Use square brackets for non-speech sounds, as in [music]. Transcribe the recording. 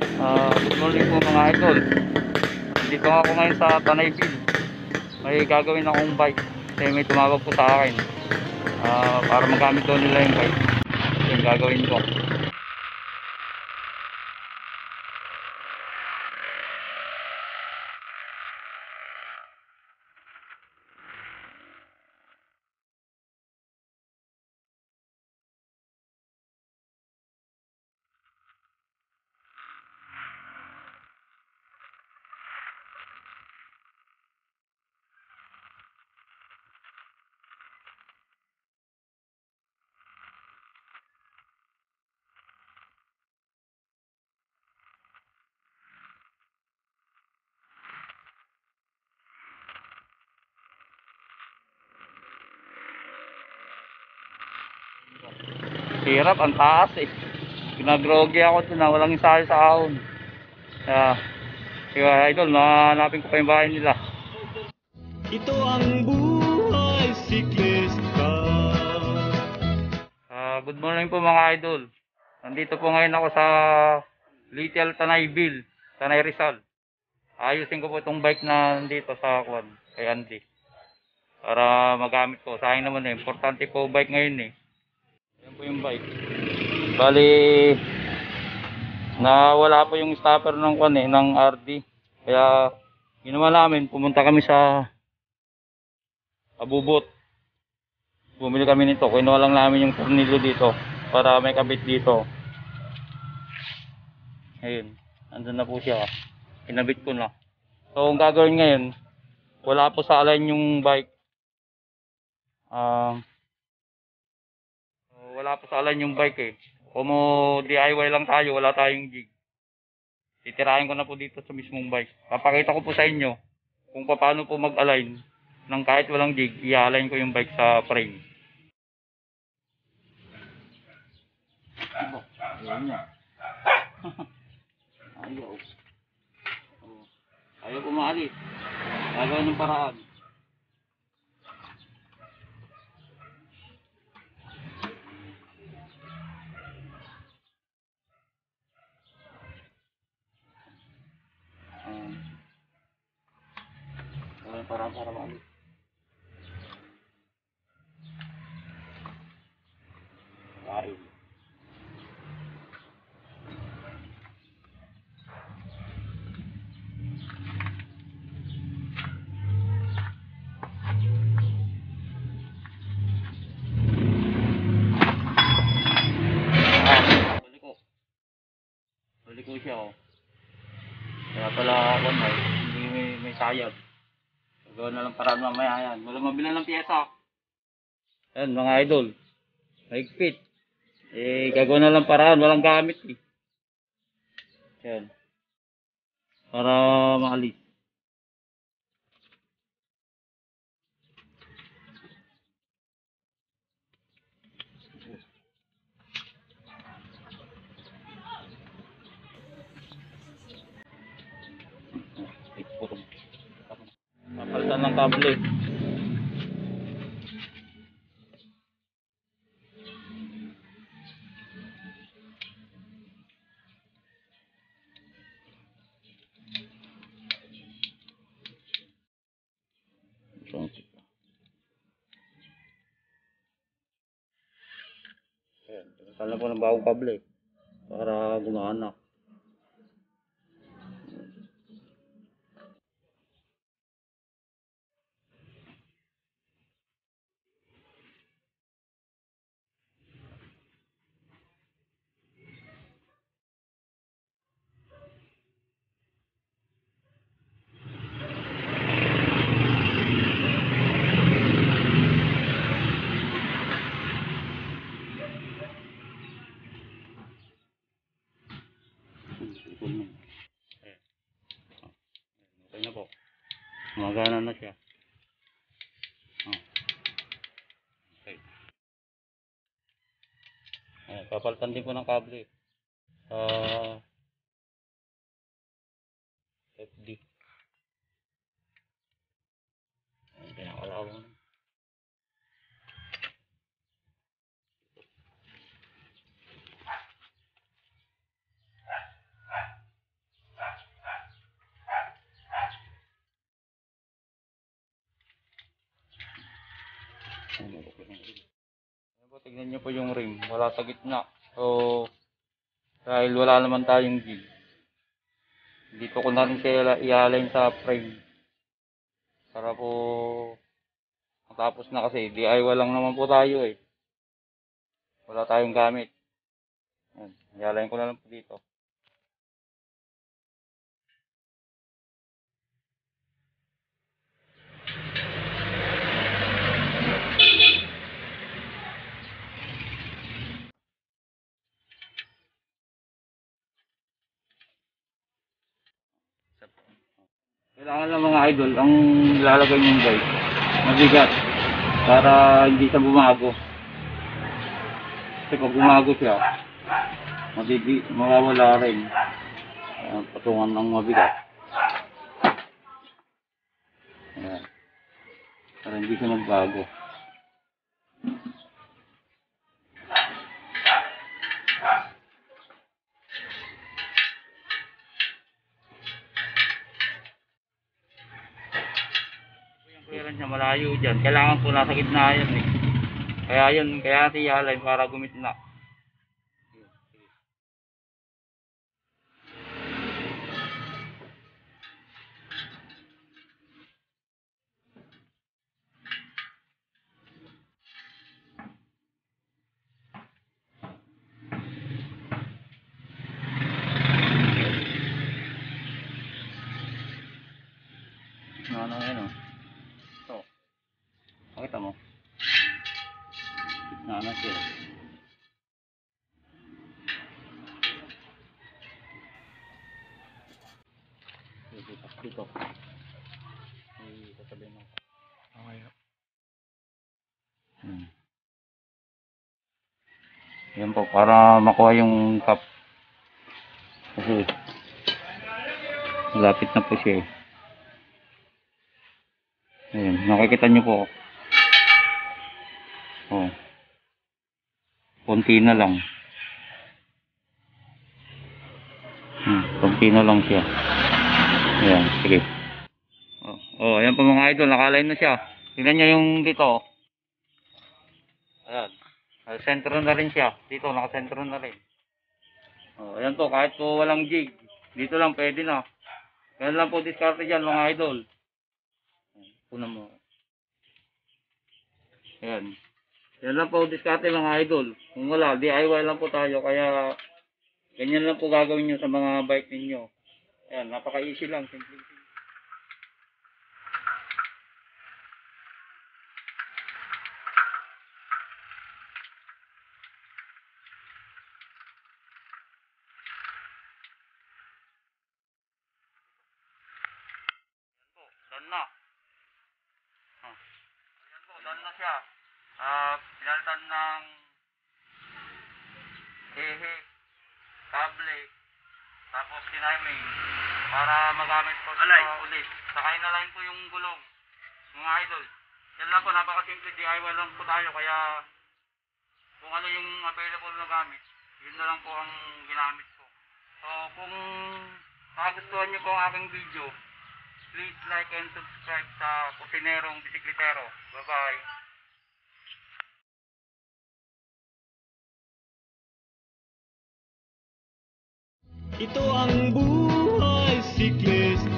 Ah, good morning po mga idol. Dito ako ngayon sa Tanayville. May gagawin akong bike. Kasi may tumawag po sa akin. Ah, para magamit daw nila yung bike. Yung gagawin ko. Hirap, ang taas eh. Pinagrogi ako doon na walang isali sa ahon. Kaya, kaya idol, nahanapin ko pa yung bahay nila. Ito ang buhay siklista Ah, good morning po mga idol. Nandito po ngayon ako sa Little Tanayville, Tanay Rizal. Ayusin ko po itong bike na nandito sa kwan, kay Andy. Para magamit ko. Sayang naman eh. Importante po bike ngayon eh. Po yung bike. Bali, nawala po yung stopper ng kwan eh, ng RD. Kaya, ginawa namin, pumunta kami sa Abubot. Bumili kami nito. Kinuha lang namin yung tornilyo dito para may kabit dito. Ayun. Andun na po siya. Kinabit ko na. So, ang gagawin ngayon, wala po sa align yung bike. Ah, wala po sa align yung bike eh. Kung mo DIY lang tayo, wala tayong jig. Titirahin ko na po dito sa mismong bike. Papakita ko po sa inyo kung paano po mag-align ng kahit walang jig, i-align ko yung bike sa frame. Ayaw niya. [laughs] ayaw. Ayaw kumaalis. Gagawa ng paraan. Gagawa ng paraan para maalis. Ayaw. Ah, huli ko. Huli ko siya, oh. Kaya pala ako na, hindi may, may sayag. Gagawa na lang paraan mamaya yan. Walang mabilan ng pyesa. Yan, mga idol. Mahigpit. Eh, gagawa na lang paraan. Walang gamit, eh. Yan. Para maalis. Papalitan ng kable. Ayan, kala ko ng bagong kable para gumana. Ayan. Na po. Gumagana na siya. Oh. Okay. Ayan, papalitan din ko ng kable. Sa FD. Ayan, pinakalawang. Ayan po, tignan niyo po yung rim. Wala sa gitna. So, dahil wala naman tayong jig. Dito ko na rin siya i-align sa frame. Para po matapos na kasi DIY lang naman po tayo eh. Wala tayong gamit. Ayan, i-align ko na lang po dito. Kailangan lang mga idol, ang lalagay niyong guys, mabigat para hindi siya bumago. Kasi pag bumago siya, mabibi, mawawala rin. Ayan, patungan ng mabigat. Ayan. Para hindi siya magbago. Clearance niya malayo dyan. Kailangan po nasa gitna yan eh. Kaya yun, kaya natin i-align para gumitna. Yan oh. Ito. Pakita mo. Na ano siya. Dito. Dito. Ay, sasabihin mo. Okay. Hmm. Yan po, para makuha yung cup. Kasi, malapit na po siya eh. Ayan, nakikita nyo po. Oh. Konti na lang. Hmm, konti na lang siya. Ayan, sige. Oh, oh ayan po mga idol, nakaline na siya. Tingnan nyo yung dito. oh. Ayan. Sentro na rin siya. Dito, nakasentro na rin. Oh, ayan po, kahit po walang jig. Dito lang, pwede na. Ganun lang po diskarte dyan, mga idol. Puna mo. Ayan. Yan lang po diskarte mga idol. Kung wala, DIY lang po tayo. Kaya, ganyan lang po gagawin nyo sa mga bike ninyo. Ayan, napaka-easy lang. Simple. po, done na. Ah. Ayan po, done na siya. Ah, pinalitan ng hehe, kable, kiniming para magamit po sa Alay. ulit. Sakay na lang po yung gulong. Mga idol. Yan lang po, napakasimple DIY lang po tayo. Kaya kung ano yung available na gamit, yun na lang po ang ginamit ko. So kung nagustuhan niyo po ang aking video, please like and subscribe sa Kusinerong Bisiklitero. Bye-bye. Ito ang buhay siklista.